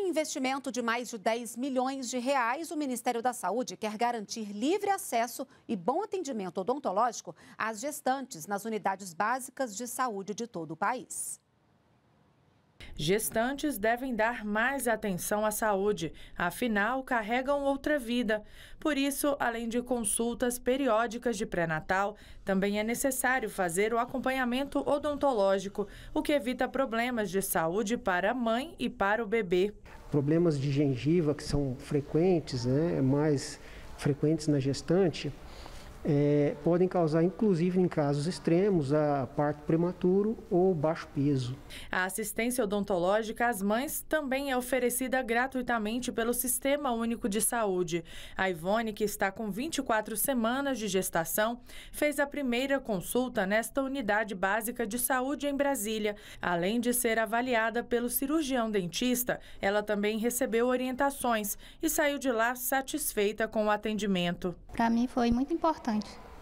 um investimento de mais de 10 milhões de reais, o Ministério da Saúde quer garantir livre acesso e bom atendimento odontológico às gestantes nas unidades básicas de saúde de todo o país. Gestantes devem dar mais atenção à saúde, afinal, carregam outra vida. Por isso, além de consultas periódicas de pré-natal, também é necessário fazer o acompanhamento odontológico, o que evita problemas de saúde para a mãe e para o bebê. Problemas de gengiva que são frequentes, né, mais frequentes na gestante, é, podem causar, inclusive em casos extremos, a parto prematuro ou baixo peso. A assistência odontológica às mães também é oferecida gratuitamente pelo Sistema Único de Saúde. A Ivone, que está com 24 semanas de gestação, fez a primeira consulta nesta unidade básica de saúde em Brasília. Além de ser avaliada pelo cirurgião dentista, ela também recebeu orientações e saiu de lá satisfeita com o atendimento. Para mim foi muito importante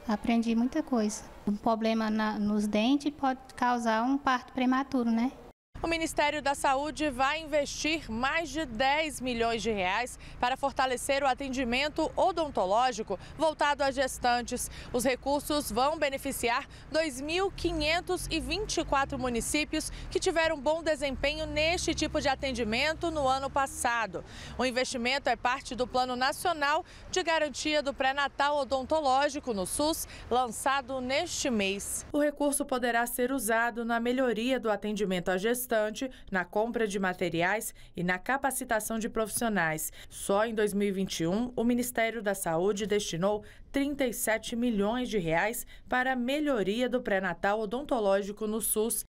Aprendi muita coisa. Um problema na, nos dentes pode causar um parto prematuro, né? O Ministério da Saúde vai investir mais de 10 milhões de reais para fortalecer o atendimento odontológico voltado a gestantes. Os recursos vão beneficiar 2.524 municípios que tiveram bom desempenho neste tipo de atendimento no ano passado. O investimento é parte do Plano Nacional de Garantia do Pré-Natal Odontológico no SUS, lançado neste mês. O recurso poderá ser usado na melhoria do atendimento à gestante na compra de materiais e na capacitação de profissionais. Só em 2021, o Ministério da Saúde destinou 37 milhões de reais para a melhoria do pré-natal odontológico no SUS